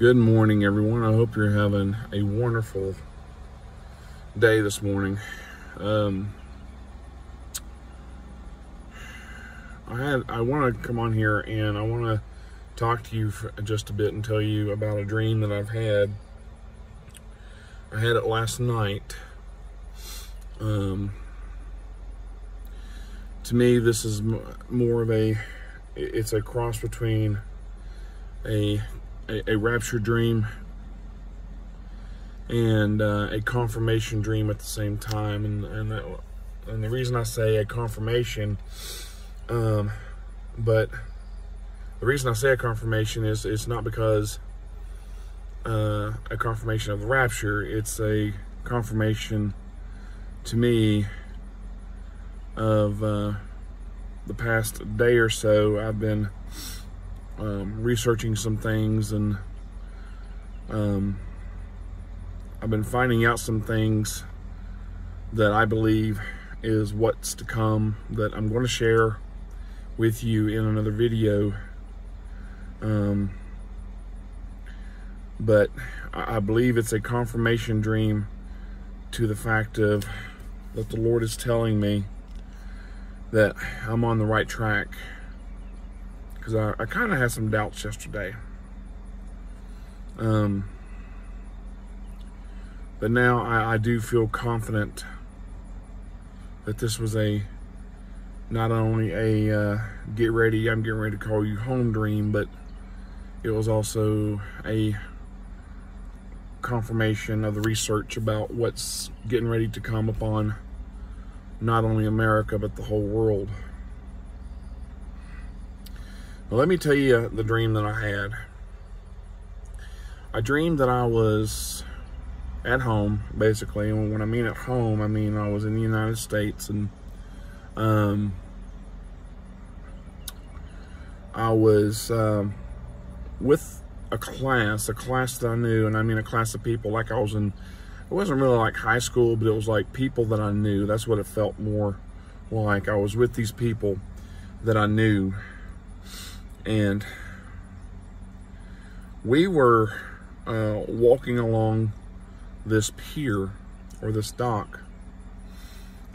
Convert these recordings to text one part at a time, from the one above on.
Good morning, everyone. I hope you're having a wonderful day this morning. Um, I had I want to come on here and I want to talk to you just a bit and tell you about a dream that I've had. I had it last night. Um, to me, this is more of a it's a cross between a a, a rapture dream and uh, a confirmation dream at the same time. And and, that, and the reason I say a confirmation, um, but the reason I say a confirmation is it's not because uh, a confirmation of the rapture. It's a confirmation to me of uh, the past day or so. I've been um, researching some things and um, I've been finding out some things that I believe is what's to come that I'm going to share with you in another video. Um, but I believe it's a confirmation dream to the fact of that the Lord is telling me that I'm on the right track because I, I kind of had some doubts yesterday. Um, but now I, I do feel confident that this was a not only a uh, get ready, I'm getting ready to call you home dream, but it was also a confirmation of the research about what's getting ready to come upon not only America, but the whole world. Well, let me tell you the dream that I had. I dreamed that I was at home, basically. And when I mean at home, I mean I was in the United States and um, I was um, with a class, a class that I knew, and I mean a class of people like I was in, it wasn't really like high school, but it was like people that I knew. That's what it felt more like. I was with these people that I knew and we were uh, walking along this pier or this dock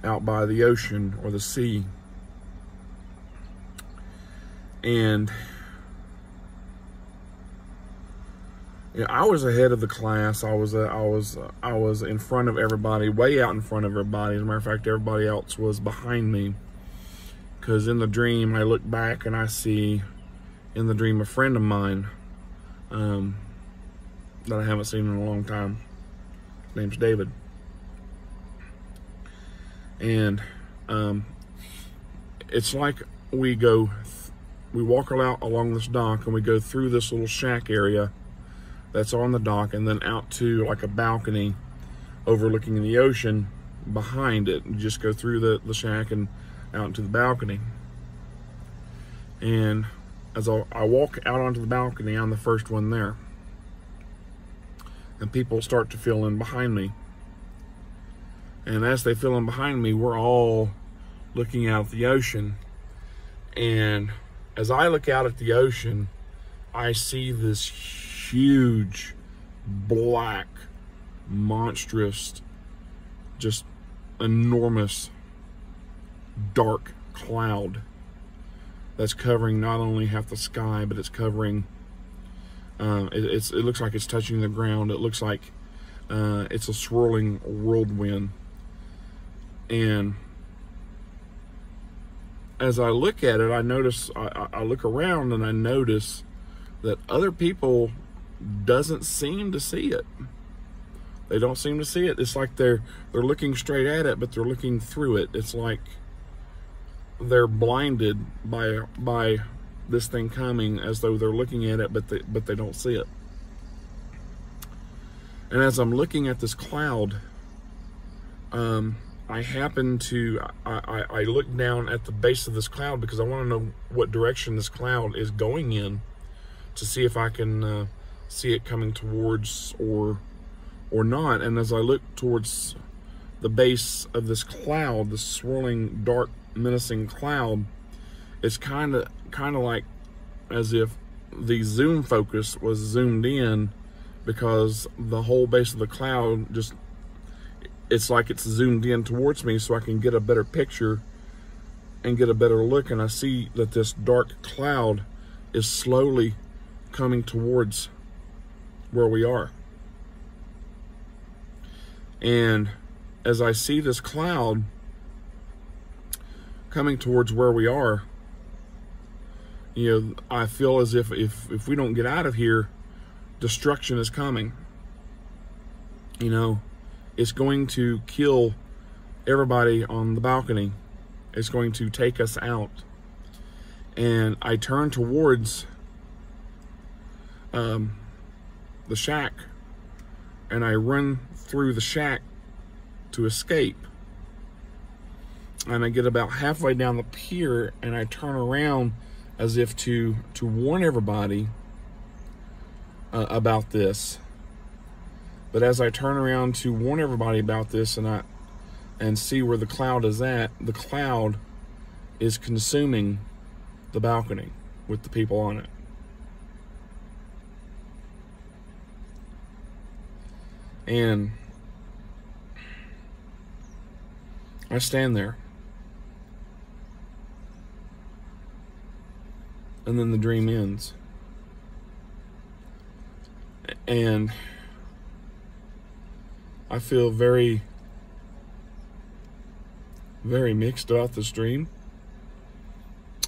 out by the ocean or the sea and I was ahead of the class. I was uh, I was uh, I was in front of everybody, way out in front of everybody. As a matter of fact, everybody else was behind me. Because in the dream, I look back and I see in the dream a friend of mine um, that I haven't seen in a long time. His name's David. And um, it's like we go, we walk out along this dock and we go through this little shack area that's on the dock and then out to like a balcony overlooking the ocean behind it. You just go through the, the shack and out into the balcony. And as I, walk out onto the balcony, I'm the first one there. And people start to fill in behind me. And as they fill in behind me, we're all looking out at the ocean. And as I look out at the ocean, I see this huge, black, monstrous, just enormous, dark cloud that's covering not only half the sky, but it's covering. Uh, it, it's it looks like it's touching the ground. It looks like uh, it's a swirling whirlwind, and as I look at it, I notice I, I look around and I notice that other people doesn't seem to see it. They don't seem to see it. It's like they're they're looking straight at it, but they're looking through it. It's like they're blinded by by this thing coming as though they're looking at it but they, but they don't see it. And as I'm looking at this cloud um, I happen to I, I, I, look down at the base of this cloud because I want to know what direction this cloud is going in to see if I can uh, see it coming towards or or not. And as I look towards the base of this cloud this swirling dark menacing cloud, it's kind of kind of like as if the zoom focus was zoomed in because the whole base of the cloud just it's like it's zoomed in towards me so I can get a better picture and get a better look and I see that this dark cloud is slowly coming towards where we are. And as I see this cloud coming towards where we are, you know, I feel as if if, if we don't get out of here, destruction is coming. You know, it's going to kill everybody on the balcony. It's going to take us out. And I turn towards um, the shack and I run through the shack to escape. And I get about halfway down the pier and I turn around as if to to warn everybody uh, about this. But as I turn around to warn everybody about this and I and see where the cloud is at, the cloud is consuming the balcony with the people on it. And I stand there. And then the dream ends. And I feel very, very mixed about this dream.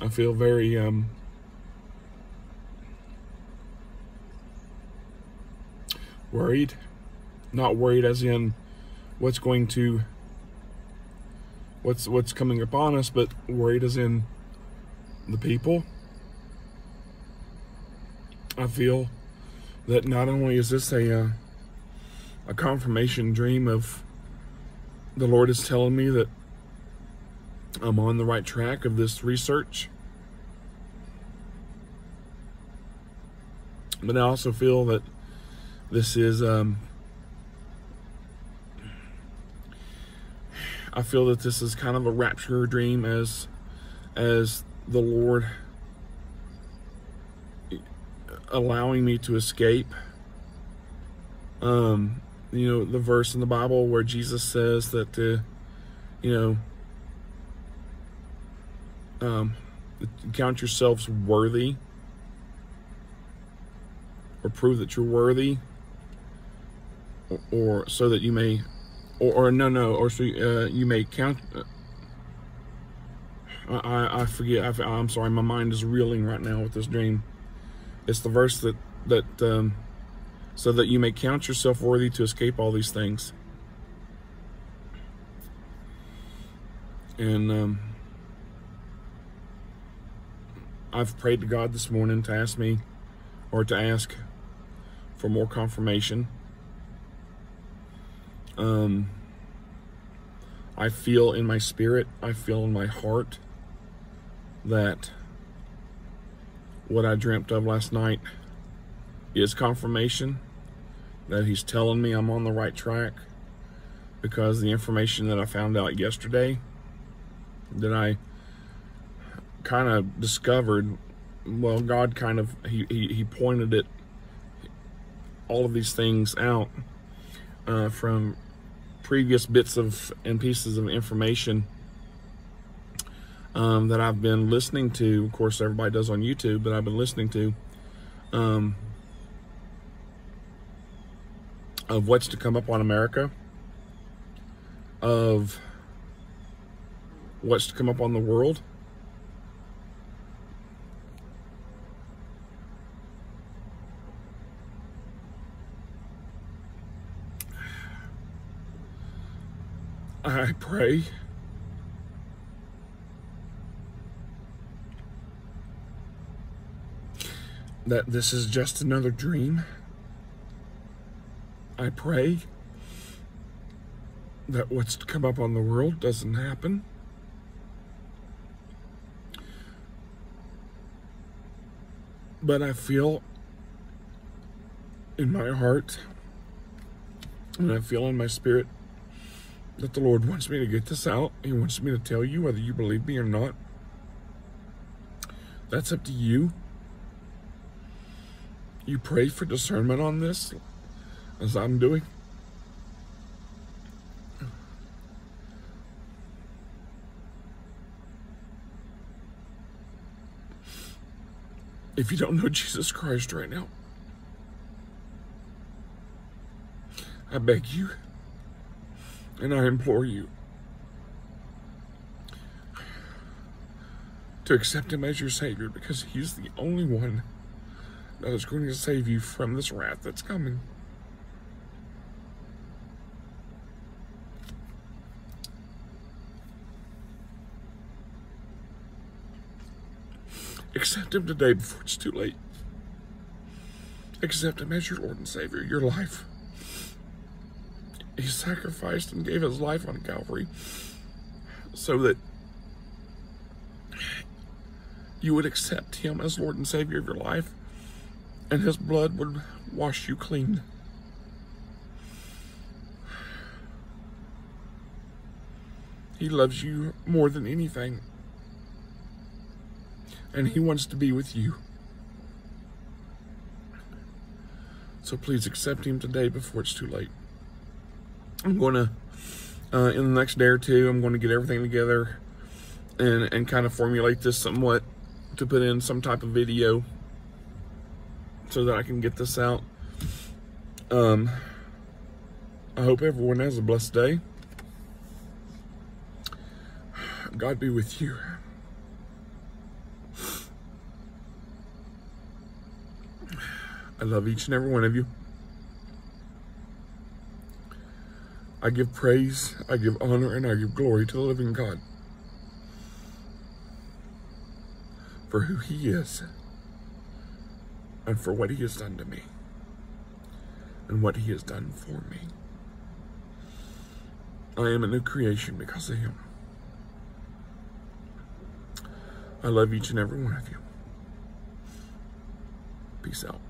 I feel very, um, worried. Not worried as in what's going to what's what's coming upon us, but worried as in the people. I feel that not only is this a uh, a confirmation dream of the Lord is telling me that I'm on the right track of this research, but I also feel that this is um, I feel that this is kind of a rapture dream as as the Lord allowing me to escape. Um, you know, the verse in the Bible where Jesus says that, uh, you know, um, count yourselves worthy or prove that you're worthy or, or so that you may or, or no, no, or so uh, you may count. Uh, I, I forget. I, am sorry. My mind is reeling right now with this dream. It's the verse that that um, so that you may count yourself worthy to escape all these things. And um, I've prayed to God this morning to ask me, or to ask for more confirmation um, I feel in my spirit, I feel in my heart that what I dreamt of last night is confirmation that he's telling me I'm on the right track because the information that I found out yesterday that I kind of discovered well God kind of he, he, he pointed it all of these things out uh, from previous bits of and pieces of information um, that I've been listening to. Of course, everybody does on YouTube, but I've been listening to um, of what's to come up on America, of what's to come up on the world. I pray that this is just another dream. I pray that what's to come up on the world doesn't happen. But I feel in my heart and I feel in my spirit that the Lord wants me to get this out. He wants me to tell you whether you believe me or not. That's up to you. You pray for discernment on this, as I'm doing. If you don't know Jesus Christ right now, I beg you and I implore you to accept Him as your Savior because He's the only one that is going to save you from this wrath that's coming. Accept Him today before it's too late. Accept Him as your Lord and Savior, your life. He sacrificed and gave His life on Calvary so that you would accept Him as Lord and Savior of your life, and His blood would wash you clean. He loves you more than anything and He wants to be with you. So please accept Him today before it's too late. I'm going to, uh, in the next day or two, I'm going to get everything together and, and kind of formulate this somewhat to put in some type of video so that I can get this out. Um, I hope everyone has a blessed day. God be with you. I love each and every one of you. I give praise, I give honor, and I give glory to the living God for who He is and for what He has done to me and what He has done for me. I am a new creation because of Him. I love each and every one of you. Peace out.